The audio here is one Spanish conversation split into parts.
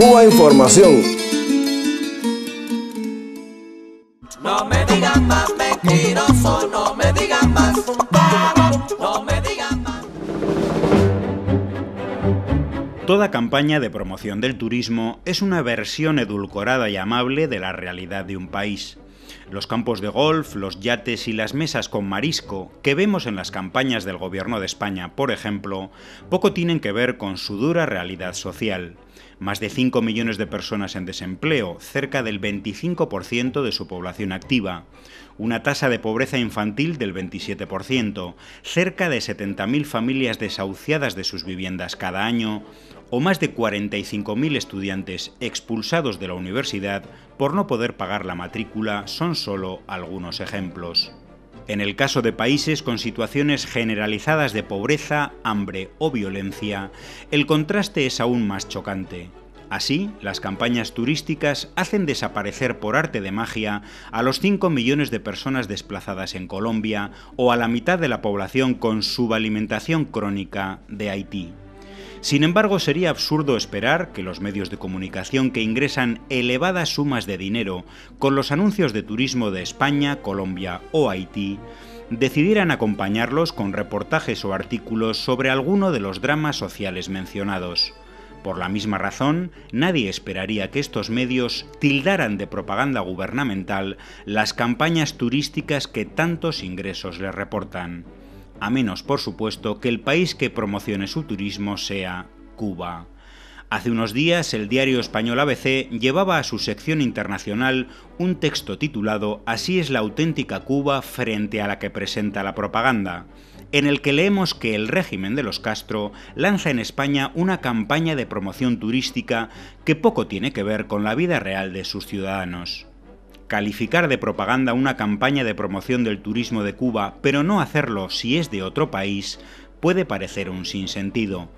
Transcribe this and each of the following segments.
Cuba Información. No me digan más mentiroso, no me digan más, no me digan más. Toda campaña de promoción del turismo es una versión edulcorada y amable de la realidad de un país. Los campos de golf, los yates y las mesas con marisco que vemos en las campañas del Gobierno de España, por ejemplo, poco tienen que ver con su dura realidad social. Más de 5 millones de personas en desempleo, cerca del 25% de su población activa, una tasa de pobreza infantil del 27%, cerca de 70.000 familias desahuciadas de sus viviendas cada año, o más de 45.000 estudiantes expulsados de la universidad por no poder pagar la matrícula son solo algunos ejemplos. En el caso de países con situaciones generalizadas de pobreza, hambre o violencia, el contraste es aún más chocante. Así, las campañas turísticas hacen desaparecer por arte de magia a los 5 millones de personas desplazadas en Colombia o a la mitad de la población con subalimentación crónica de Haití. Sin embargo, sería absurdo esperar que los medios de comunicación que ingresan elevadas sumas de dinero con los anuncios de turismo de España, Colombia o Haití decidieran acompañarlos con reportajes o artículos sobre alguno de los dramas sociales mencionados. Por la misma razón, nadie esperaría que estos medios tildaran de propaganda gubernamental las campañas turísticas que tantos ingresos les reportan a menos por supuesto que el país que promocione su turismo sea Cuba. Hace unos días el diario español ABC llevaba a su sección internacional un texto titulado Así es la auténtica Cuba frente a la que presenta la propaganda, en el que leemos que el régimen de los Castro lanza en España una campaña de promoción turística que poco tiene que ver con la vida real de sus ciudadanos. Calificar de propaganda una campaña de promoción del turismo de Cuba, pero no hacerlo si es de otro país, puede parecer un sinsentido.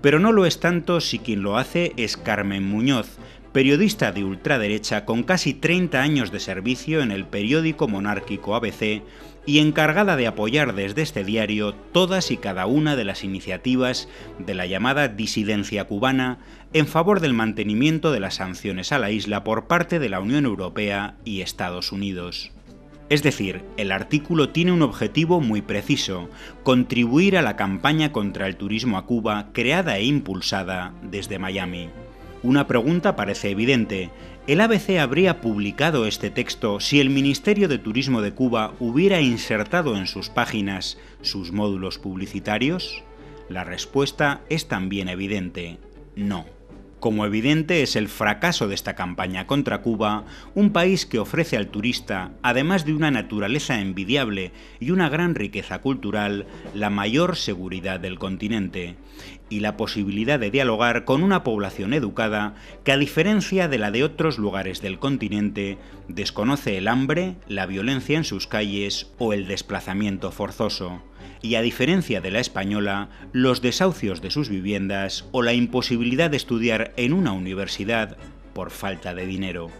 Pero no lo es tanto si quien lo hace es Carmen Muñoz, periodista de ultraderecha con casi 30 años de servicio en el periódico monárquico ABC y encargada de apoyar desde este diario todas y cada una de las iniciativas de la llamada disidencia cubana en favor del mantenimiento de las sanciones a la isla por parte de la Unión Europea y Estados Unidos. Es decir, el artículo tiene un objetivo muy preciso, contribuir a la campaña contra el turismo a Cuba creada e impulsada desde Miami. Una pregunta parece evidente. ¿El ABC habría publicado este texto si el Ministerio de Turismo de Cuba hubiera insertado en sus páginas sus módulos publicitarios? La respuesta es también evidente, no. Como evidente es el fracaso de esta campaña contra Cuba, un país que ofrece al turista, además de una naturaleza envidiable y una gran riqueza cultural, la mayor seguridad del continente y la posibilidad de dialogar con una población educada que a diferencia de la de otros lugares del continente, desconoce el hambre, la violencia en sus calles o el desplazamiento forzoso y a diferencia de la española, los desahucios de sus viviendas o la imposibilidad de estudiar en una universidad por falta de dinero.